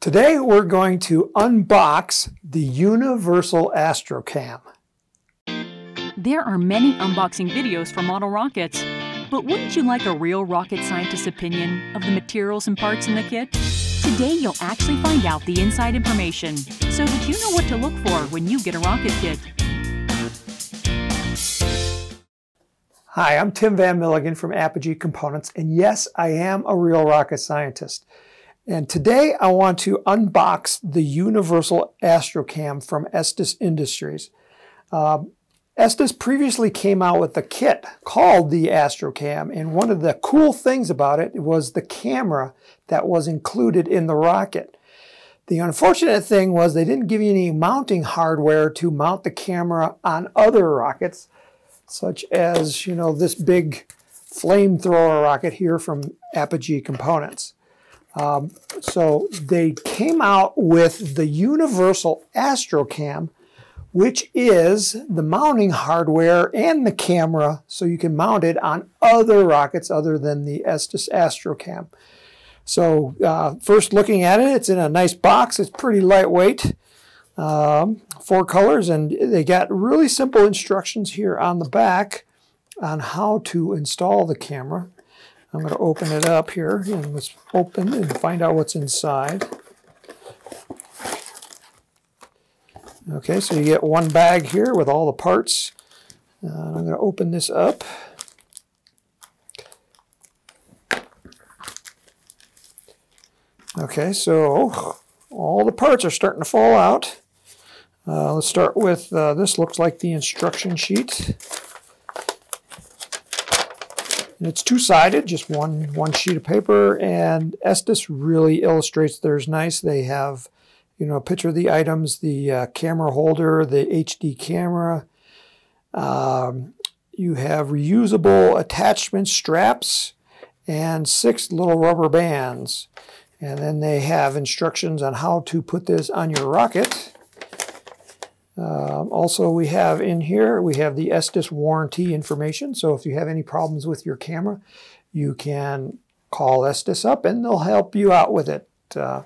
Today we're going to unbox the Universal Astrocam. There are many unboxing videos for model rockets, but wouldn't you like a real rocket scientist's opinion of the materials and parts in the kit? Today you'll actually find out the inside information so that you know what to look for when you get a rocket kit. Hi, I'm Tim Van Milligan from Apogee Components, and yes, I am a real rocket scientist. And today I want to unbox the Universal Astrocam from Estes Industries. Uh, Estes previously came out with a kit called the Astrocam, and one of the cool things about it was the camera that was included in the rocket. The unfortunate thing was they didn't give you any mounting hardware to mount the camera on other rockets, such as, you know, this big flamethrower rocket here from Apogee Components. Um, so they came out with the Universal Astrocam, which is the mounting hardware and the camera, so you can mount it on other rockets other than the Estes Astrocam. So uh, first looking at it, it's in a nice box. It's pretty lightweight, um, four colors, and they got really simple instructions here on the back on how to install the camera. I'm going to open it up here and let's open and find out what's inside. Okay, so you get one bag here with all the parts. Uh, I'm going to open this up. Okay, so all the parts are starting to fall out. Uh, let's start with, uh, this looks like the instruction sheet. And it's two-sided, just one, one sheet of paper, and Estes really illustrates theirs nice. They have, you know, a picture of the items, the uh, camera holder, the HD camera. Um, you have reusable attachment straps and six little rubber bands. And then they have instructions on how to put this on your rocket. Um, also, we have in here, we have the Estes warranty information. So if you have any problems with your camera, you can call Estes up and they'll help you out with it. Uh,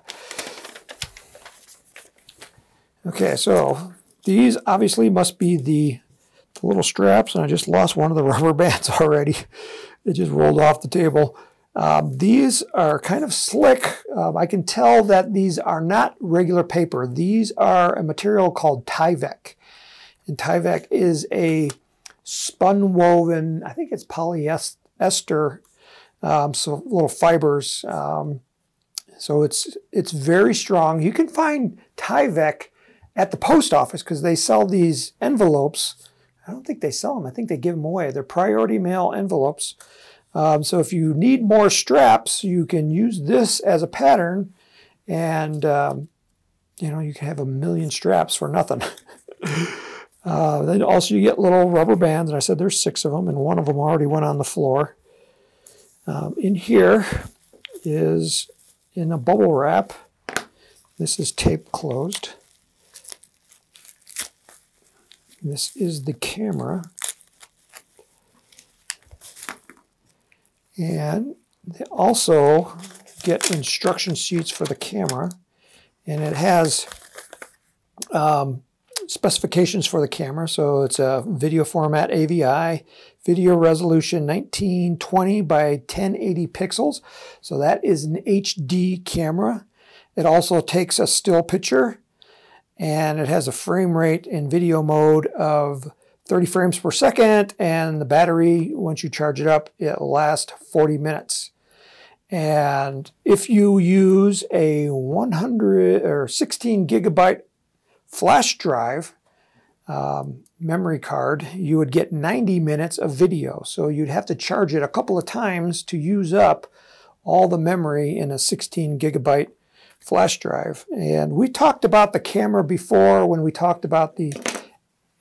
okay, so these obviously must be the, the little straps, and I just lost one of the rubber bands already. It just rolled off the table. Um, these are kind of slick. Um, I can tell that these are not regular paper. These are a material called Tyvek. And Tyvek is a spun woven, I think it's polyester, um, so little fibers. Um, so it's, it's very strong. You can find Tyvek at the post office because they sell these envelopes. I don't think they sell them. I think they give them away. They're priority mail envelopes. Um, so if you need more straps, you can use this as a pattern and um, you know, you can have a million straps for nothing. uh, then also you get little rubber bands, and I said there's six of them, and one of them already went on the floor. Um, in here is in a bubble wrap. This is tape closed. This is the camera. And they also get instruction sheets for the camera. And it has um, specifications for the camera. So it's a video format AVI, video resolution 1920 by 1080 pixels. So that is an HD camera. It also takes a still picture and it has a frame rate in video mode of 30 frames per second, and the battery, once you charge it up, it lasts 40 minutes. And if you use a 100 or 16 gigabyte flash drive um, memory card, you would get 90 minutes of video. So you'd have to charge it a couple of times to use up all the memory in a 16 gigabyte flash drive. And we talked about the camera before when we talked about the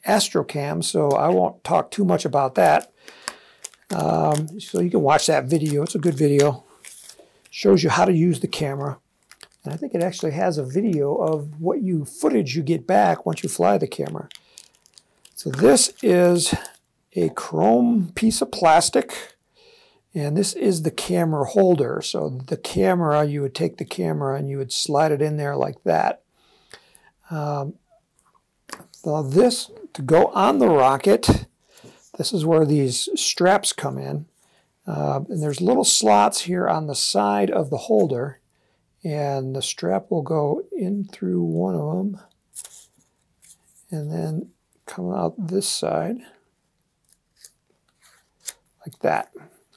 Astrocam, so I won't talk too much about that. Um, so you can watch that video. It's a good video. Shows you how to use the camera. And I think it actually has a video of what you footage you get back once you fly the camera. So this is a chrome piece of plastic. And this is the camera holder. So the camera, you would take the camera and you would slide it in there like that. Um, so this, to go on the rocket, this is where these straps come in. Uh, and there's little slots here on the side of the holder. And the strap will go in through one of them and then come out this side like that.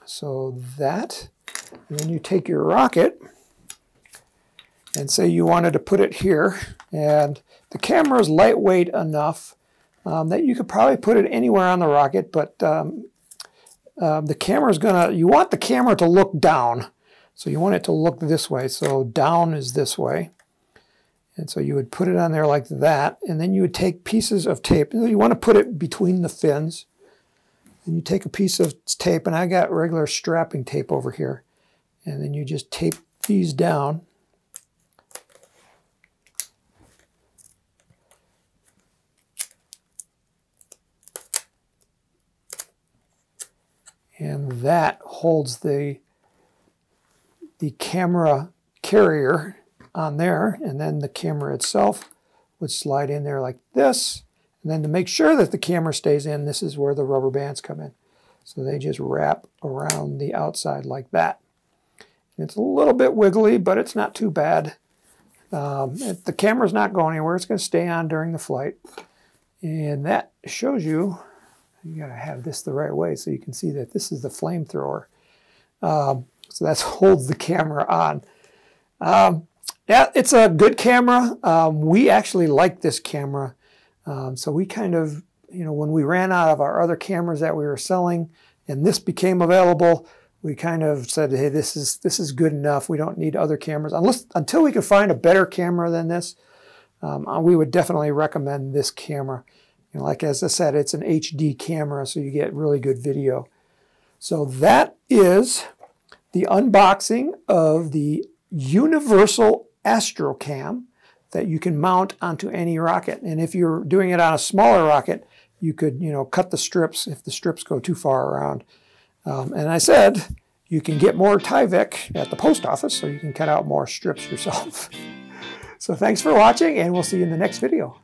So that, and then you take your rocket and say you wanted to put it here, and the camera is lightweight enough um, that you could probably put it anywhere on the rocket, but um, uh, the camera is gonna, you want the camera to look down. So you want it to look this way. So down is this way. And so you would put it on there like that, and then you would take pieces of tape. You want to put it between the fins. And you take a piece of tape, and I got regular strapping tape over here. And then you just tape these down. And that holds the, the camera carrier on there, and then the camera itself would slide in there like this. And then to make sure that the camera stays in, this is where the rubber bands come in. So they just wrap around the outside like that. It's a little bit wiggly, but it's not too bad. Um, the camera's not going anywhere. It's going to stay on during the flight. And that shows you, you got to have this the right way so you can see that this is the flamethrower. Um, so that holds the camera on. Um, yeah, it's a good camera. Um, we actually like this camera. Um, so we kind of, you know, when we ran out of our other cameras that we were selling and this became available, we kind of said, hey, this is this is good enough. We don't need other cameras unless until we can find a better camera than this. Um, uh, we would definitely recommend this camera. Like as I said, it's an HD camera, so you get really good video. So that is the unboxing of the Universal Astrocam that you can mount onto any rocket. And if you're doing it on a smaller rocket, you could, you know, cut the strips if the strips go too far around. Um, and I said, you can get more Tyvek at the post office, so you can cut out more strips yourself. so thanks for watching, and we'll see you in the next video.